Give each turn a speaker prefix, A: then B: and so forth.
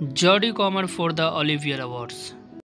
A: Jodie Comer for the Olivier Awards.